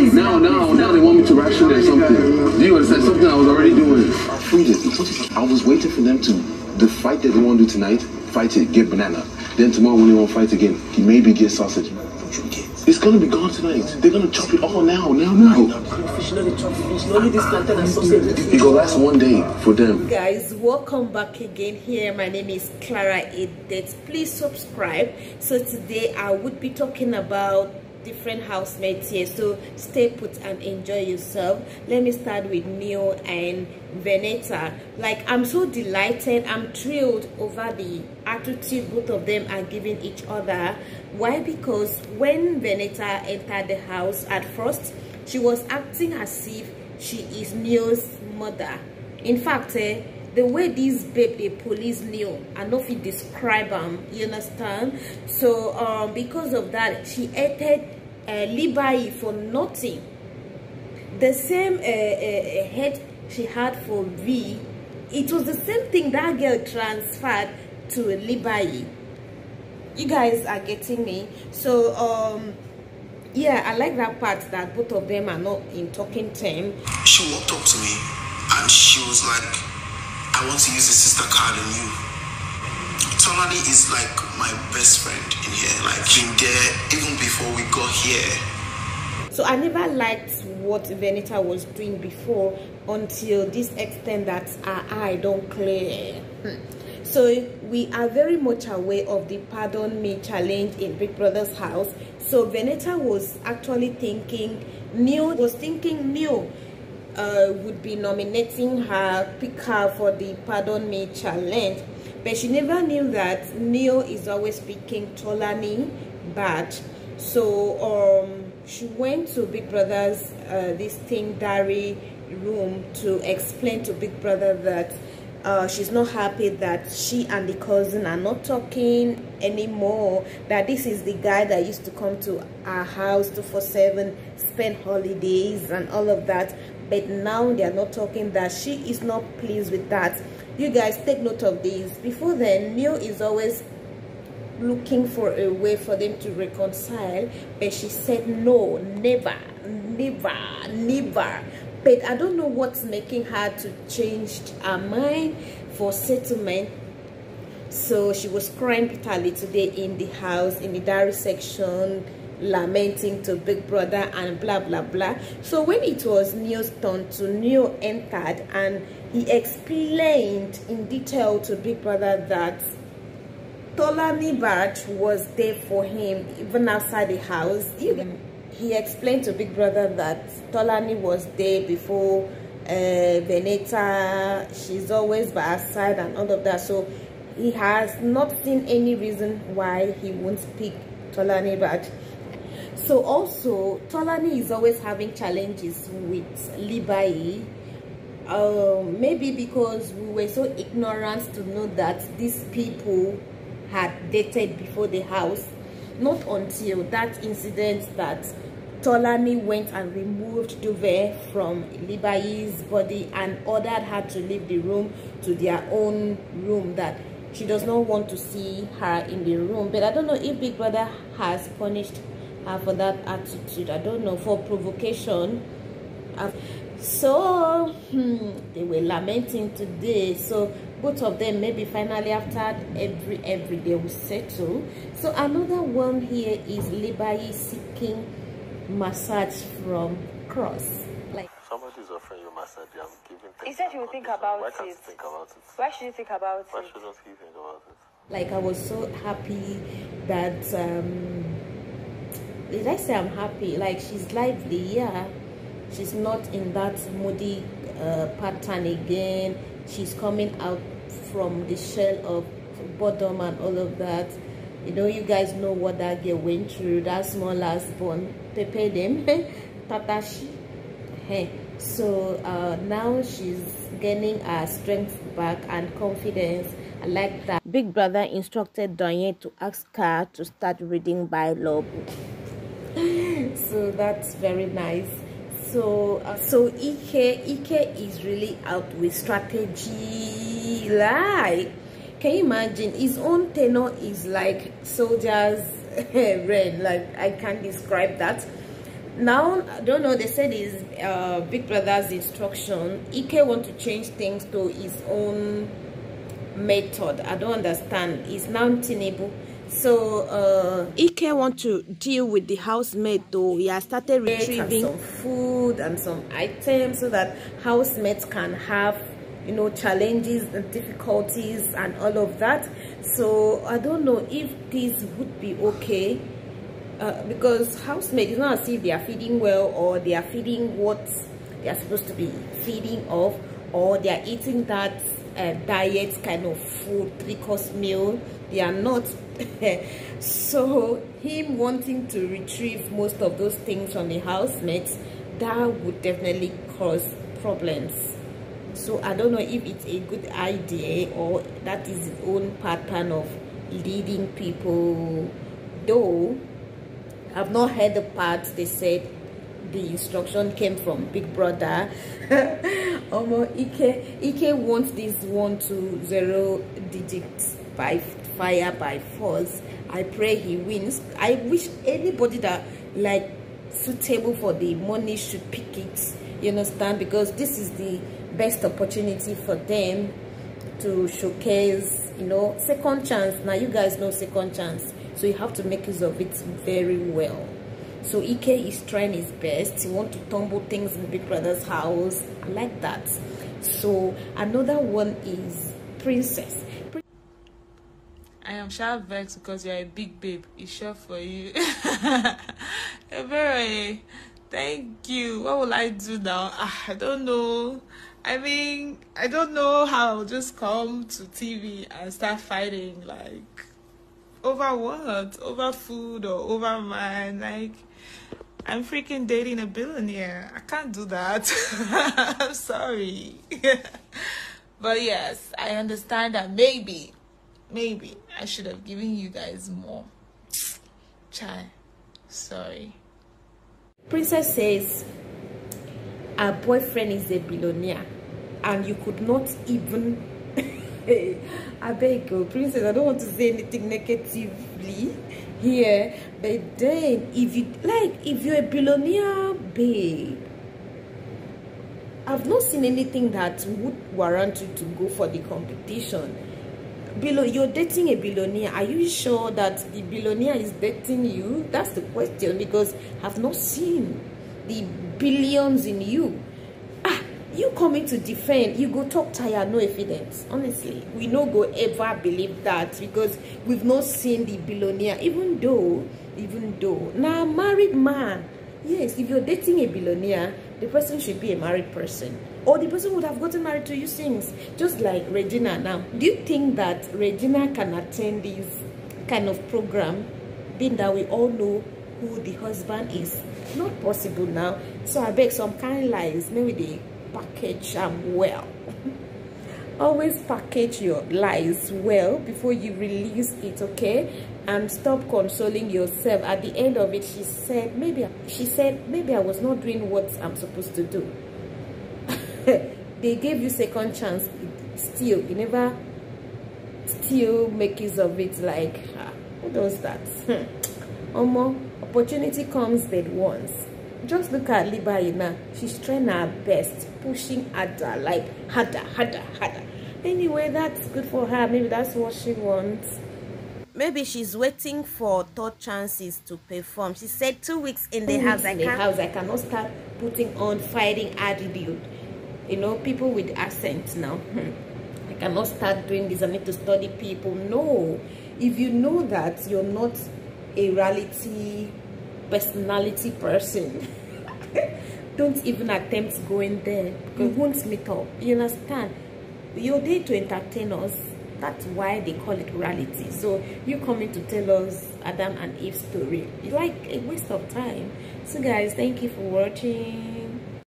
please. Now, now, now they want me to ration them something. Do you understand? Something I was already doing. Freedom. I was waiting for them to, the fight that they want to do tonight, fight it, get banana. Then tomorrow when they want to fight again, he maybe get sausage. It's gonna be gone tonight. They're gonna chop it all now, now, now. Fish, not the chop fish, only this plantain and sausage. It go last one day for them. guys welcome back again here my name is clara Edet. please subscribe so today i would be talking about different housemates here. So stay put and enjoy yourself. Let me start with Neo and Venita. Like I'm so delighted I'm thrilled over the attitude both of them are giving each other. Why? Because when Venita entered the house at first she was acting as if she is Neo's mother. In fact eh, the way this babe the police knew i know if you describe them you understand? So um because of that she hated uh, libai for nothing. The same uh, uh, head she had for v it was the same thing that girl transferred to libai you guys are getting me? So um yeah i like that part that both of them are not in talking term. She walked up to me and she was like, I want to use the sister card on you. Tolani is like my best friend in here. Like been there even before we got here. so i never liked what venita was doing before until this extent that her eye don't clear Hmm. so we are very much aware of the pardon me challenge in big brother's house so Venita was actually thinking new, was thinking Neo uh, would be nominating her pick her for the pardon me challenge. But she never knew that Neo is always picking Tolani bad so um she went to big brother's uh, this thing diary room to explain to big brother that uh, she's not happy that she and the cousin are not talking anymore that this is the guy that used to come to our house 247 spend holidays and all of that but now they are not talking that she is not pleased with that. You guys take note of this. Before then Neil is always looking for a way for them to reconcile but she said no never never never. But i don't know what's making her to change her mind for settlement. So she was crying bitterly today in the house in the diary section lamenting to big brother and blah blah blah so when it was neo's turn to neo entered and he explained in detail to big brother that Tolani Baj was there for him even outside the house. He explained to Big Brother that Tolani was there before uh, Venita. She's always by her side and all of that. So he has not seen any reason why he won't pick Tolani Baj. So also, Tolani is always having challenges with Libai um, maybe because we were so ignorant to know that these people had dated before the house. Not until that incident that Tolani went and removed duvet from Libai's body and ordered her to leave the room to their own room that she does not want to see her in the room. But I don't know if Big Brother has punished her for that attitude I don't know for provocation uh, so hmm, they were lamenting today so both of them maybe finally after every every day will settle so another one here is Libai seeking massage from cross like Somebody's offering you massage. I'm giving. He said you would think about Why can't you it. think about it? Why should you think about Why it? Why shouldn't he think about it? like i was so happy that um did i say i'm happy? Like she's lively yeah. She's not in that moody uh, pattern again. She's coming out from the shell of boredom and all of that. You know you guys know what that girl went through that small last born pepe them tatashi hey so uh, now she's gaining her strength back and confidence. I like that. Big brother instructed Danye to ask her to start reading by bible so that's very nice. So uh, so ike ike is really out with strategy like can you imagine? His own tenor is like soldiers rain like i can't describe that. Now i don't know they said his uh, big brother's instruction ike want to change things to his own method. I don't understand. It's now Tinubu. So uh ike want to deal with the housemate though. He has started retrieving some food and some items so that housemates can have you know challenges and difficulties and all of that. So i don't know if this would be okay uh, because housemaid is not as if they are feeding well or they are feeding what they are supposed to be feeding of or they are eating that uh, diet kind of food three course meal. They are not so him wanting to retrieve most of those things from the housemates that would definitely cause problems. So i don't know if it's a good idea or that is his own pattern of leading people. Though i've not heard the part they said the instruction came from big brother. Omo Ike Ike wants this one to zero digits by fire by force. I pray he wins. I wish anybody that like suitable for the money should pick it. You understand? Because this is the best opportunity for them to showcase, you know, second chance. Now you guys know second chance. So you have to make use of it very well. So Ike is trying his best. He want to tumble things in Big Brother's house. I like that. So another one is Princess. I am sharp vexed because you're a big babe. It's sure for you. very thank you. What will I do now? Ah, I don't know. I mean, I don't know how I'll just come to TV and start fighting like over what? Over food or over man? Like I'm freaking dating a billionaire. I can't do that. I'm sorry. but yes, I understand that maybe, maybe I should have given you guys more. Chai, sorry. Princess says her boyfriend is a billionaire and you could not even I beg you, princess, I don't want to say anything negatively here, but then if you like, if you're a billionaire babe, I've not seen anything that would warrant you to go for the competition. Below, you're dating a billionaire. Are you sure that the billionaire is dating you? That's the question because I've not seen the billions in you. You coming to defend. You go talk tire no evidence. Honestly we no go ever believe that because we've not seen the billionaire. Even though even though now married man. Yes if you're dating a billionaire the person should be a married person. Or the person would have gotten married to you since just like regina now. Do you think that regina can attend this kind of program being that we all know who the husband is? Not possible now. So i beg some kind lies. Maybe they package them well always package your lies well before you release it okay? And stop consoling yourself. At the end of it she said maybe she said maybe i was not doing what i'm supposed to do. They gave you second chance still you never still make use of it like ah, who does that? More opportunity comes but once just look at Libaina. She's trying her best, pushing harder, like harder, harder, harder. Anyway, that's good for her. Maybe that's what she wants. Maybe she's waiting for third chances to perform. She said two weeks in the house. I in the house, I cannot start putting on fighting attitude. You know, people with accent now. I cannot start doing this. I need to study people. No. If you know that you're not a reality personality person. Don't even attempt going there because mm. won't meet up. You understand? You're there to entertain us that's why they call it reality. So you coming to tell us adam and eve story it's like a waste of time. So guys thank you for watching